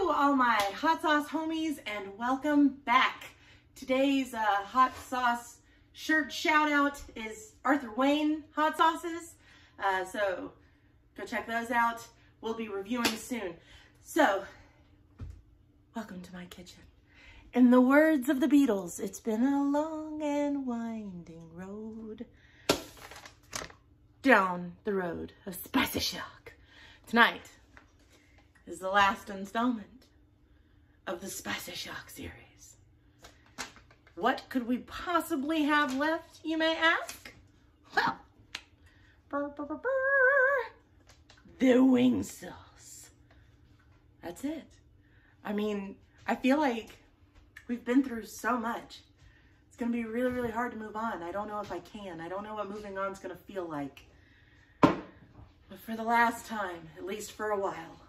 All my hot sauce homies, and welcome back. Today's uh, hot sauce shirt shout out is Arthur Wayne hot sauces. Uh, so go check those out. We'll be reviewing soon. So, welcome to my kitchen. In the words of the Beatles, it's been a long and winding road down the road of Spicy Shark. Tonight is the last installment of the Spicy Shark series. What could we possibly have left, you may ask? Well, burr, burr, burr, the wing sauce. That's it. I mean, I feel like we've been through so much. It's going to be really, really hard to move on. I don't know if I can. I don't know what moving on is going to feel like. But for the last time, at least for a while,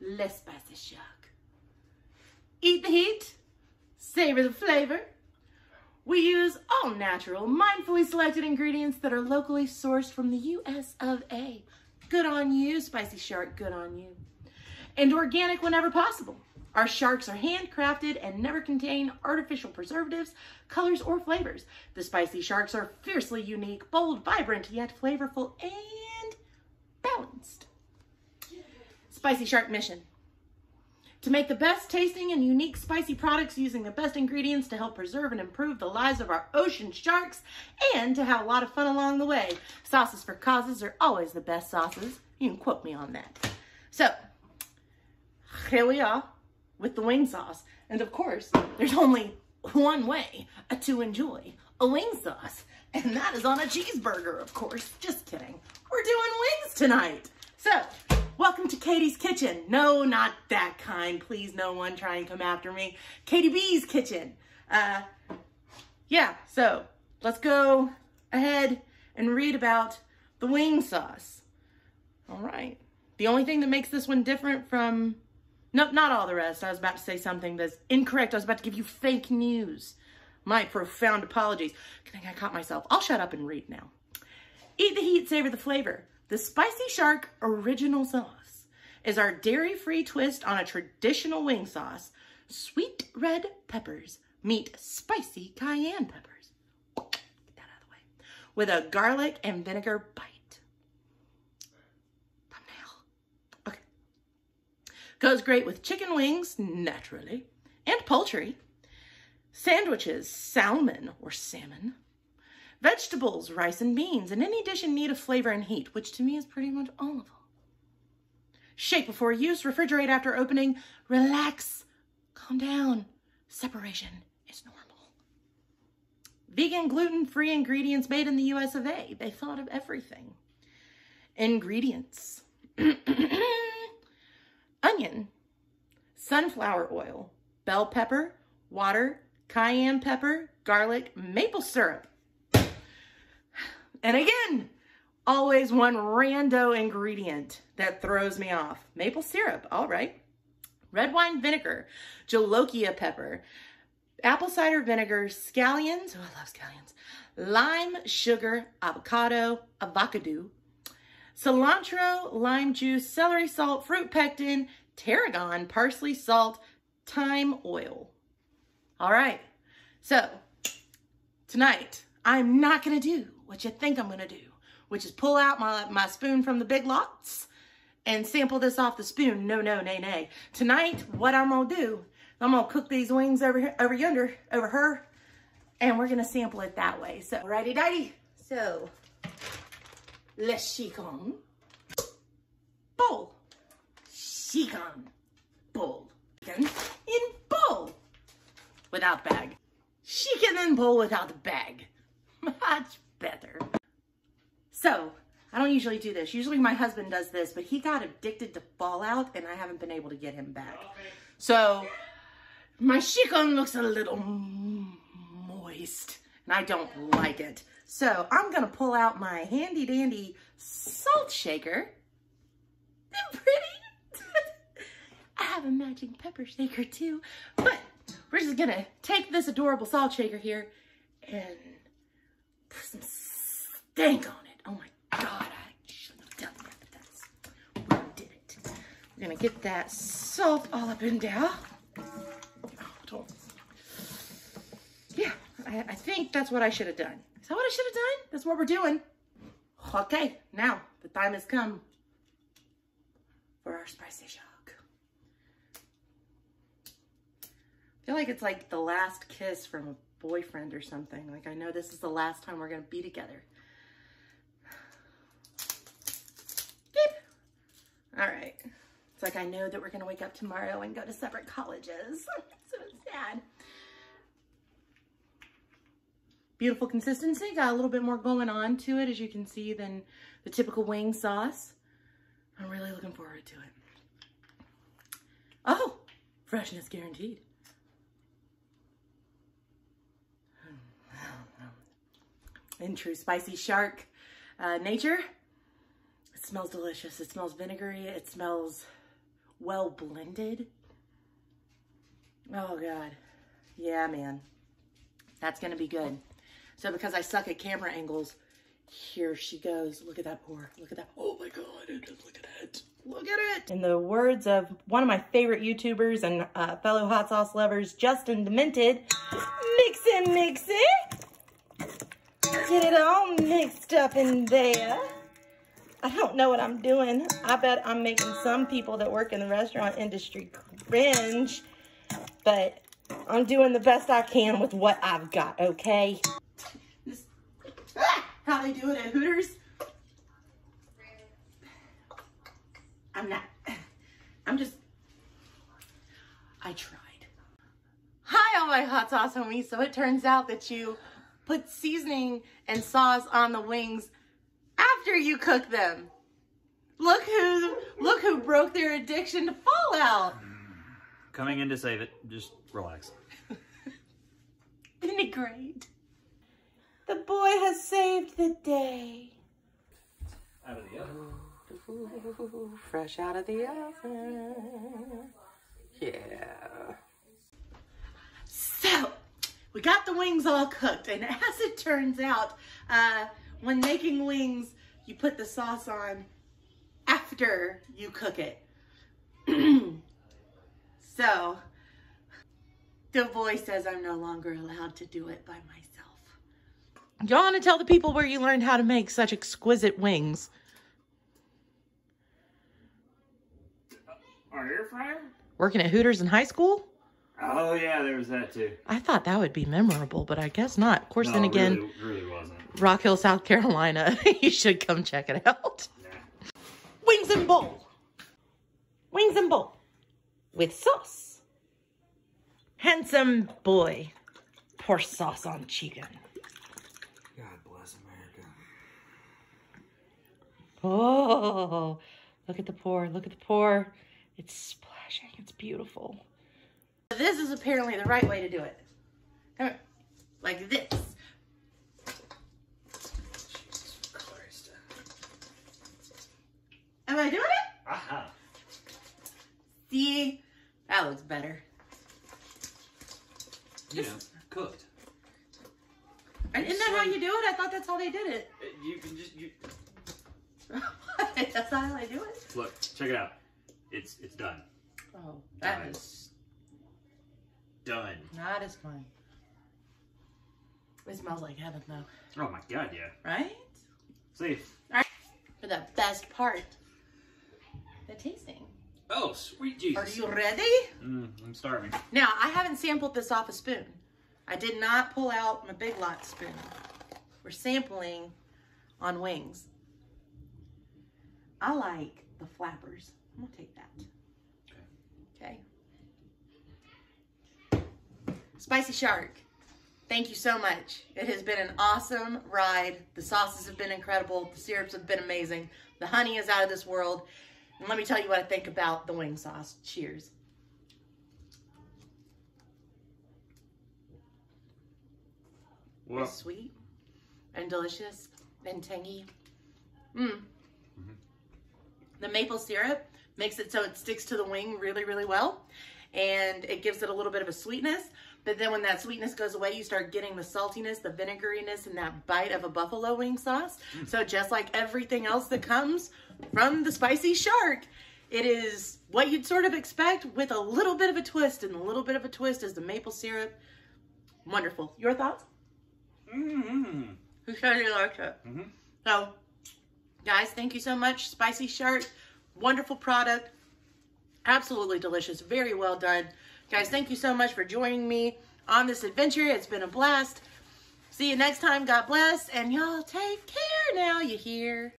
less spicy shark. Eat the heat, savor the flavor. We use all natural, mindfully selected ingredients that are locally sourced from the US of A. Good on you, Spicy Shark, good on you. And organic whenever possible. Our sharks are handcrafted and never contain artificial preservatives, colors, or flavors. The spicy sharks are fiercely unique, bold, vibrant, yet flavorful and balanced. Spicy Shark mission. To make the best tasting and unique spicy products using the best ingredients to help preserve and improve the lives of our ocean sharks and to have a lot of fun along the way. Sauces for causes are always the best sauces. You can quote me on that. So, here we are with the wing sauce. And of course, there's only one way to enjoy a wing sauce, and that is on a cheeseburger, of course. Just kidding. We're doing wings tonight. So, welcome to Katie's Kitchen. No, not that kind. Please, no one try and come after me. Katie B's Kitchen. Uh, yeah, so let's go ahead and read about the wing sauce. All right. The only thing that makes this one different from no, not all the rest. I was about to say something that's incorrect. I was about to give you fake news. My profound apologies. I think I caught myself. I'll shut up and read now. Eat the heat, savor the flavor. The Spicy Shark Original Sauce is our dairy-free twist on a traditional wing sauce. Sweet red peppers meet spicy cayenne peppers. Get that out of the way. With a garlic and vinegar bite. Goes great with chicken wings, naturally, and poultry. Sandwiches, salmon or salmon. Vegetables, rice and beans, and any dish in need of flavor and heat, which to me is pretty much all of them. Shake before use, refrigerate after opening, relax, calm down. Separation is normal. Vegan, gluten-free ingredients made in the US of A. They thought of everything. Ingredients. onion, sunflower oil, bell pepper, water, cayenne pepper, garlic, maple syrup. And again, always one rando ingredient that throws me off. Maple syrup, all right. Red wine vinegar, jolokia pepper, apple cider vinegar, scallions, oh, I love scallions, lime, sugar, avocado, avocado, cilantro, lime juice, celery salt, fruit pectin, tarragon, parsley, salt, thyme oil. All right, so tonight I'm not gonna do what you think I'm gonna do, which is pull out my, my spoon from the Big Lots and sample this off the spoon. No, no, nay, nay. Tonight, what I'm gonna do, I'm gonna cook these wings over here, over yonder, over her, and we're gonna sample it that way. So, righty dighty. So, let's shake on. Bowl. Shake on. Bowl. In bowl. Without bag. Chicken in bowl without the bag. Much better. So, I don't usually do this. Usually my husband does this, but he got addicted to Fallout and I haven't been able to get him back. So, my chicken looks a little moist and I don't like it. So I'm gonna pull out my handy dandy salt shaker. Pretty. I have a matching pepper shaker too, but we're just gonna take this adorable salt shaker here and put some stank on it. Oh my God, I shouldn't have done that, but that's, we did it. We're gonna get that salt all up and down. Oh, yeah, I, I think that's what I should have done. Is that what I should have done? That's what we're doing. Okay, now the time has come for our spicy shark. I feel like it's like the last kiss from a boyfriend or something. Like I know this is the last time we're gonna be together. Beep. All right. It's like I know that we're gonna wake up tomorrow and go to separate colleges. so sad. Beautiful consistency. Got a little bit more going on to it, as you can see, than the typical wing sauce. I'm really looking forward to it. Oh, freshness guaranteed. In true spicy shark uh, nature, it smells delicious. It smells vinegary. It smells well blended. Oh God. Yeah, man. That's going to be good. So because I suck at camera angles, here she goes. Look at that pour. Look at that. Oh my God. Look at it. Look at it. In the words of one of my favorite YouTubers and uh, fellow hot sauce lovers, Justin Demented, mix it, mix it. Get it all mixed up in there. I don't know what I'm doing. I bet I'm making some people that work in the restaurant industry cringe, but I'm doing the best I can with what I've got, okay? This, ah, how they do it at Hooters? I'm not, I'm just, I tried. Hi, all my hot sauce homies. So it turns out that you put seasoning and sauce on the wings after you cook them. Look who look who broke their addiction to Fallout. Coming in to save it. Just relax. Isn't it great? The boy has saved the day. Out of the oven. fresh out of the oven. Yeah. So, we got the wings all cooked, and as it turns out, uh, when making wings, you put the sauce on after you cook it. so, the boy says I'm no longer allowed to do it by myself. Y'all want to tell the people where you learned how to make such exquisite wings? Our air fryer? Working at Hooters in high school? Oh yeah, there was that too. I thought that would be memorable, but I guess not. Of course, No, then it again, really, really wasn't. Rock Hill, South Carolina. you should come check it out. Yeah. Wings and bowl. Wings and bowl. With sauce. Handsome boy. Pour sauce on chicken. God bless America. Oh, look at the pour. Look at the pour. It's splashing. It's beautiful. This is apparently the right way to do it. Come. Like this. Am I doing it? Aha. See? That looks better. You know, cooked. Isn't that how you do it? I thought that's how they did it. Uh, You can just you that's not how they do it? look. Check it out. It's it's done. Oh, that Done. is Done. not as fun. It smells like heaven though, Oh my God, yeah. right? See. For the best part, the tasting. Oh, sweet Jesus. Are you ready? Mm, I'm starving. Now, I haven't sampled this off a spoon. I did not pull out my Big Lot spoon. We're sampling on wings. I like the flappers. I'm gonna take that. Okay. Okay. Spicy Shark, thank you so much. It has been an awesome ride. The sauces have been incredible. The syrups have been amazing. The honey is out of this world. And let me tell you what I think about the wing sauce. Cheers. Well, It's sweet and delicious and tangy. Mmm. The maple syrup makes it so it sticks to the wing really, really well. And it gives it a little bit of a sweetness. But then when that sweetness goes away, you start getting the saltiness, the vinegariness, and that bite of a buffalo wing sauce. So just like everything else that comes from the spicy shark, It is what you'd sort of expect with a little bit of a twist, and a little bit of a twist is the maple syrup. Wonderful. Your thoughts? Mm-hmm. Who said you liked it? Mm-hmm. So, guys, thank you so much. Spicy Shark, wonderful product. Absolutely delicious. Very well done. Guys, thank you so much for joining me on this adventure. It's been a blast. See you next time. God bless. And y'all take care now, you hear?